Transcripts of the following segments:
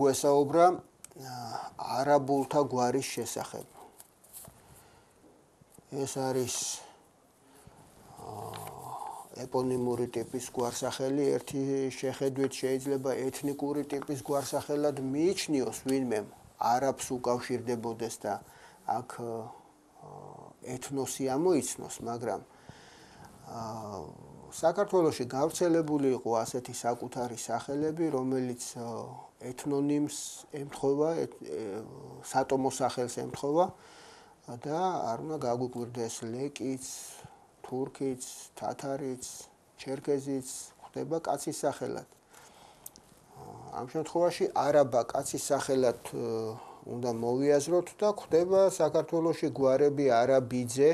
გვესაუბრა არაბულთა გვარის შესახებ. ეს არის ეპონიმური ტიპის გვარსახელი, ერთი შეხედვით შეიძლება ეთნიკური ტიპის გვარსახელად მიიჩნიოს ვინმე არაბს უკავშირდებოდეს და აქ ეთნოსი ამოიცნოს, მაგრამ საქართველოში გავრცელებული იყო ასეთი საკუთარი სახელები, რომელიც ეთნონიმს ემთხოვა, სატომო სახელს ემთხოვა და არ უნდა გაგვიკვირდეს ლეკიც, თურქიც, თათარიც, ჩერქეზიც, ხდება კაცის სახელად. ამ შემთხვევაში არაბა კაცის სახელად უნდა მოვიაზროთ და ხდება საქართველოში გვარები არაბიძე,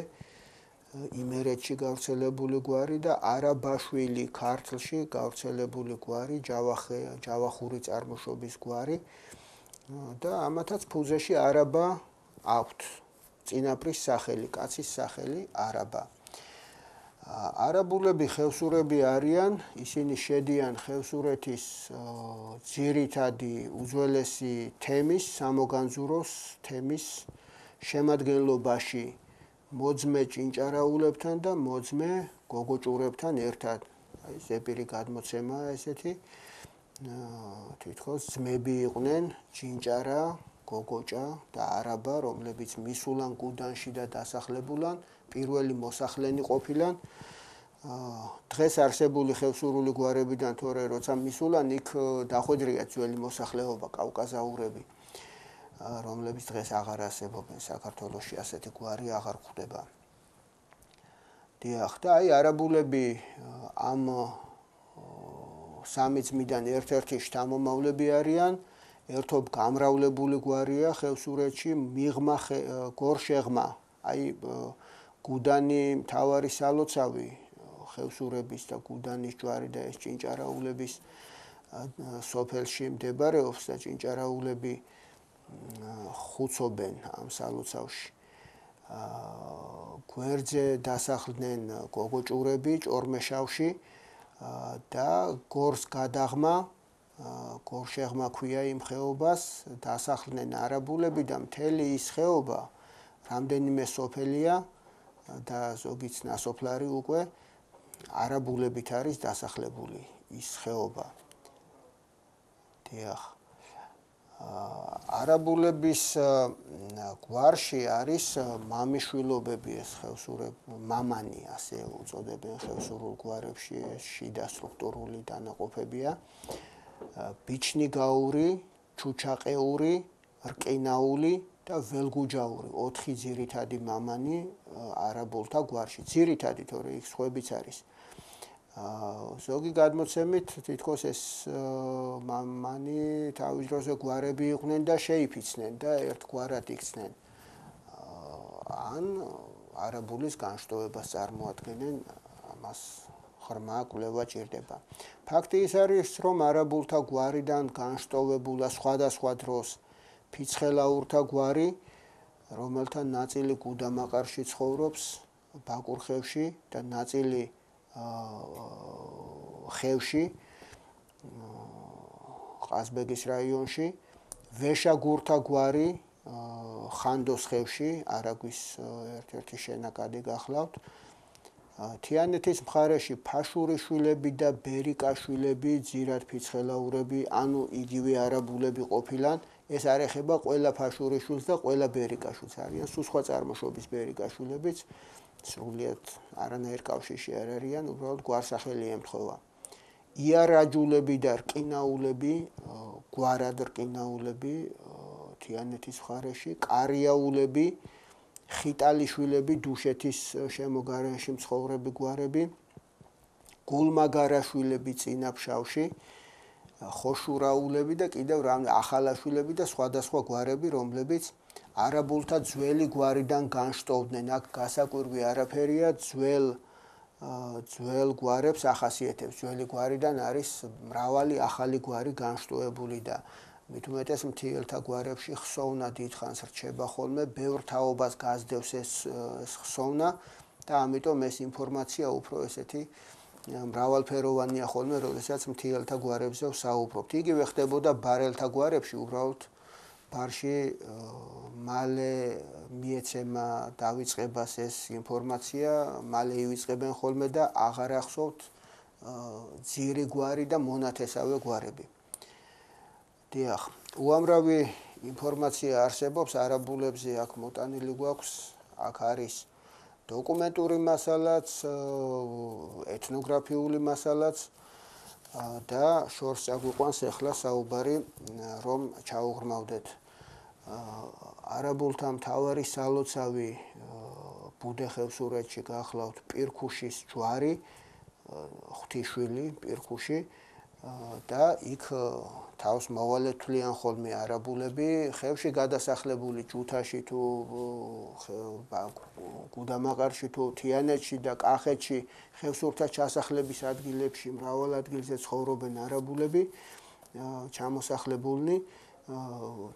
იმერეთში გავრცელებული გვარი და არაბაშვილი ქართლში გავრცელებული გვარი ჯავახე ჯავახური წარმოშობის გვარი. და ამათაც ფუძეში არაბა აქვთ. წინაპრის სახელი კაცის სახელი არაბა. არაბულები ხევსურები არიან ისინი შედიან ხევსურეთის ძირითადი უძველესი თემის სამოგანზუროს თემის შემადგენლობაში მოძმე ჭინჭარაულებთან და მოძმე გოგოჭურებთან ერთად. აი ზეპირი გადმოცემა ესეთი. თითქოს ძმები იყვნენ ჭინჭარა, გოგოჭა და არაბა, რომლებიც მისულან გუდანში და დასახლებულან პირველი მოსახლენი ყოფილან. დღეს არსებული ხევსურული გვარებიდან თორე როცა მისულან იქ დახვედრია ძველი მოსახლეობა კავკაზაურები. რომლებიც დღეს აღარ არსებობენ საქართველოში ასეთი გვარი აღარ ხვდება. დიახ, და აი არაბულები ამ სამი ძმიდან ერთ-ერთი შთამომავლები არიან. ერთობ გამრავლებული გვარია ხევსურეთში მიღმა გორშეღმა. აი გუდანი მთავარი სალოცავი ხევსურების და გუდანის ჯვარი და ეს ჭინჭარაულების სოფელში მდებარეობს და ჭინჭარაულები ხუცობენ ამ სალოცავში. აა გვერდზე დასახლდნენ გოგოჭურები ჭორმეშავში და გორს გადაღმა გორშეღმა ქვია იმ ხეობას დასახლდნენ არაბულები და მთელი ის ხეობა რამდენიმე სოფელია და ზოგიც ნასოფლარი უკვე არაბულებით არის დასახლებული ის ხეობა. დიახ. არაბულების გვარში არის მამიშვილობები ეს ხევსურებ მამანი ასე უწოდებენ ხევსურულ გვარებში შიდა სტრუქტურული დანაყოფებია. ბიჩნიგაური, ჩუჩაყეული, რკინაული და ველგუჯაური ოთხი ძირითადი მამანი არაბულთა გვარში. ძირითადი თორე იქ სხვაებიც არის ზოგი გადმოცემით თითქოს ეს მამანი თავის დროზე გვარები იყვნენ და შეიფიცნენ და ერთ გვარად იქცნენ. ან არაბულის განშტოებას წარმოადგენენ ამას ხრმა კვლევა ჭირდება. ფაქტი ის არის, რომ არაბულთა გვარიდან განშტოვებულა სხვადასხვა დროს ფიცხელაურთა გვარი, რომელთა ნაწილი გუდამაყარში ცხოვრობს ბაკურხევში და ნაწილი ხევში ყაზბეგის რაიონში ვეშაგურთა გვარი ხანდოს ხევში არაგვის ერთ-ერთი შენაკადი გახლავთ. თიანეთის მხარეში ფაშურიშვილები და ბერიკაშვილები ძირად ფიცხელაურები ანუ იგივე არაბულები ყოფილან. ეს არ ეხება ყველა ფაშურიშვილს და ყველა ბერიკაშვილს არიან. სულ სხვა წარმოშობის ბერიკაშვილებიც სრულიად არანაირ კავშირში არ არიან, უბრალოდ გვარსახელი ემთხოვა. იარაჯულები და რკინაულები, გვარად რკინაულები თიანეთის ხარეში, კარიაულები, ხიტალიშვილები, დუშეთის შემოგარენში მცხოვრები გვარები, გულმაგარაშვილები წინაფშავში, ხოშურაულები და კიდევ რამე ახალაშვილები და სხვადასხვა გვარები, რომლებიც არაბულთა ძველი გვარიდან განშტოვდნენ აქ გასაკვირვი არაფერია ძველ ძველ გვარებს ახასიათებს. ძველი გვარიდან არის მრავალი ახალი გვარი განშტოებული და მით უმეტეს მთიელთა გვარებში ხსოვნა დიდხანს რჩება ხოლმე. ბევრ თაობას გაზდევს ეს ხსოვნა და ამიტომ ეს ინფორმაცია უფრო ესეთი მრავალფეროვანია ხოლმე, როდესაც მთიელთა გვარებზე ვსაუბრობთ. იგივე ხდებოდა ბარელთა გვარებში, უბრალოდ ბარში მალე მიეცემა დავიწყებას ეს ინფორმაცია, მალე ივიწყებენ ხოლმე და აღარ ახსოვთ ძირი გვარი და მონათესავე გვარები. დიახ, უამრავი ინფორმაცია არსებობს არაბულებზე, აქ მოტანილი გვაქვს, აქ არის დოკუმენტური მასალაც, ეთნოგრაფიული მასალაც და შორს აგვიყვანს ახლა საუბარი, რომ ჩაუღრმავდეთ. არაბულთა მთავარი სალოცავი ბუდეხევსურეთში გახლავთ პირქუშის ჯვარი, ღვთიშვილი პირქუში და იქ თავს მოვალეთლიან ხოლმე არაბულები ხევში გადასახლებული ჯუთაში თუ გუდამაყარში თუ თიანეთში და კახეთში ხევსურთა ჩასახლების ადგილებში მრავალ ადგილზე ცხოვრობენ არაბულები ჩამოსახლებულნი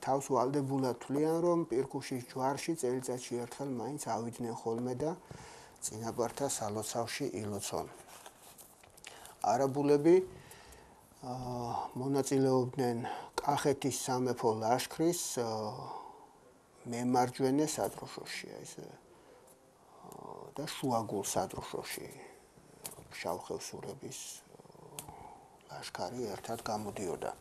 თავს ვალდებულად თვლიან რომ პირქუშის ჯვარში წელიწადში ერთხელ მაინც ავიდნენ ხოლმე და წინაპართა სალოცავში ილოცონ. არაბულები მონაწილეობდნენ კახეთის სამეფო ლაშქრის მემარჯვენე სადროშოში ეს და შუაგულ სადროშოში შავხევსურების ლაშქარი ერთად გამოდიოდა.